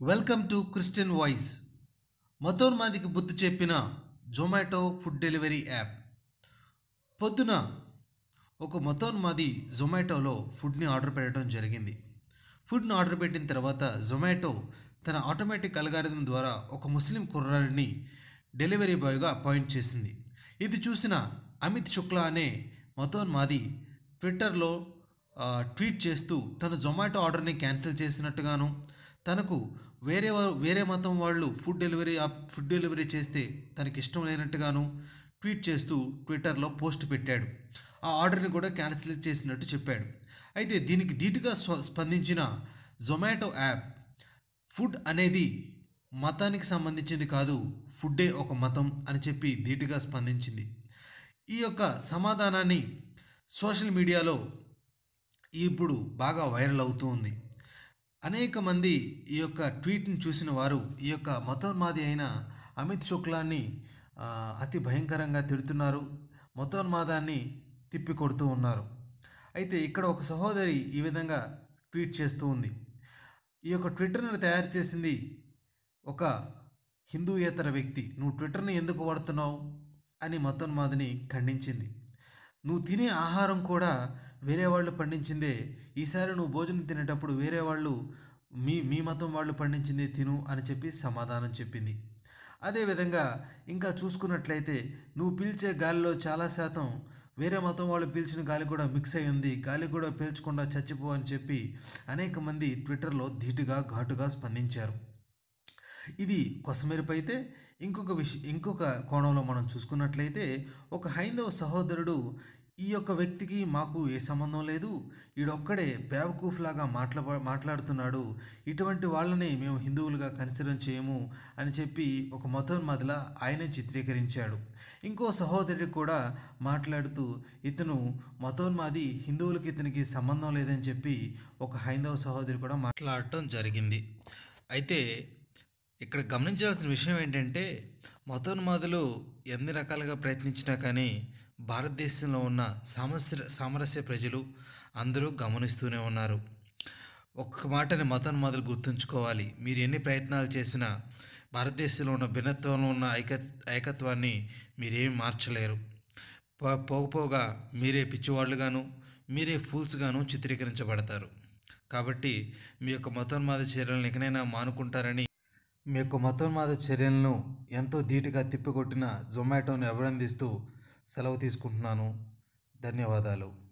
Welcome to Christian voice మతోన్మాదికి బుద్ధి చెప్పిన జొమాటో ఫుడ్ డెలివరీ యాప్ పొద్దున ఒక మతోన్మాది జొమాటోలో ఫుడ్ని ఆర్డర్ పెట్టడం జరిగింది. ఫుడ్ని ఆర్డర్ పెట్టిన తర్వాత జొమాటో తన ఆటోమేటిక్ అల్గారిథం ద్వారా ఒక ముస్లిం కుర్రాడిని డెలివరీ బాయ్గా అపాయింట్ చేసింది. ఇది చూసిన అమిత్ శుక్లా అనే మతోన్మాది ట్విట్టర్లో ట్వీట్ చేస్తూ తన జొమాటో ఆర్డర్ని క్యాన్సిల్ చేసినట్టుగాను తనకు వేరే వేరే మతం వాళ్ళు food delivery app food delivery చేస్తే తనకి ఇష్టం లేనట్టుగాను ట్వీట్ చేస్తూ ట్విట్టర్లో పోస్ట్ పెట్టాడు. ఆ ఆర్డర్ని కూడా క్యాన్సిల్ చేసినట్టు చెప్పాడు. అయితే దీనికి ధీటుగా స్పందించిన జొమాటో యాప్ ఫుడ్ అనేది మతానికి సంబంధించింది కాదు ఫుడ్డే ఒక మతం అని చెప్పి ధీటుగా స్పందించింది. ఈ యొక్క సమాధానాన్ని సోషల్ మీడియాలో ఇప్పుడు బాగా వైరల్ అవుతూ ఉంది. అనేక మంది ఈ యొక్క ట్వీట్ని చూసిన వారు ఈ యొక్క మతోన్మాది అయిన అమిత్ శుక్లాన్ని అతి భయంకరంగా తిడుతున్నారు మతోన్మాదాన్ని తిప్పికొడుతూ ఉన్నారు. అయితే ఇక్కడ ఒక సహోదరి ఈ విధంగా ట్వీట్ చేస్తూ ఉంది. ఈ యొక్క ట్విట్టర్ని తయారు చేసింది ఒక హిందూయేతర వ్యక్తి. నువ్వు ట్విట్టర్ని ఎందుకు వాడుతున్నావు? అని మతోన్మాదిని ఖండించింది. నువ్వు తినే ఆహారం కూడా వేరే వాళ్ళు పండించిందే. ఈసారి నువ్వు భోజనం తినేటప్పుడు వేరే వాళ్ళు మీ మీ మతం వాళ్ళు పండించిందే తిను అని చెప్పి సమాధానం చెప్పింది. అదేవిధంగా ఇంకా చూసుకున్నట్లయితే నువ్వు పీల్చే గాలిలో చాలా శాతం వేరే మతం వాళ్ళు పీల్చిన గాలి కూడా మిక్స్ అయి ఉంది. గాలి కూడా పీల్చకుండా చచ్చిపో అని చెప్పి అనేక మంది ట్విట్టర్లో ధీటుగా ఘాటుగా స్పందించారు. ఇది కొసమెరుపు అయితే ఇంకొక విష ఇంకొక కోణంలో మనం చూసుకున్నట్లయితే ఒక హైందవ సహోదరుడు ఈ యొక్క వ్యక్తికి మాకు ఏ సంబంధం లేదు. ఈడొక్కడే బేవకూఫ్ లాగా మాట్లా మాట్లాడుతున్నాడు. ఇటువంటి వాళ్ళని మేము హిందువులుగా కన్సిడర్ చేయము అని చెప్పి ఒక మతోన్మాదిలా ఆయనే చిత్రీకరించాడు. ఇంకో సహోదరుడు కూడా మాట్లాడుతూ ఇతను మతోన్మాది హిందువులకి ఇతనికి సంబంధం లేదని చెప్పి ఒక హైందవ సహోదరి కూడా మాట్లాడటం జరిగింది. అయితే ఇక్కడ గమనించాల్సిన విషయం ఏంటంటే మతోన్మాదులు ఎన్ని రకాలుగా ప్రయత్నించినా కానీ భారతదేశంలో ఉన్న సామస్య సామరస్య ప్రజలు అందరూ గమనిస్తూనే ఉన్నారు. ఒక్క మాటని మతోన్మాదులు గుర్తుంచుకోవాలి. మీరు ఎన్ని ప్రయత్నాలు చేసినా భారతదేశంలో ఉన్న భిన్నత్వంలో ఉన్న ఐక ఐకత్వాన్ని మీరేం మార్చలేరు. పోగపోగా మీరే పిచ్చివాళ్ళుగాను మీరే ఫూల్స్గాను చిత్రీకరించబడతారు. కాబట్టి మీ యొక్క మతోన్మాద చర్యలను ఎక్కడైనా మానుకుంటారని మీ యొక్క మతోన్మాద చర్యలను ఎంతో ధీటుగా తిప్పికొట్టిన జొమాటోను అభినందిస్తూ సెలవు తీసుకుంటున్నాను. ధన్యవాదాలు.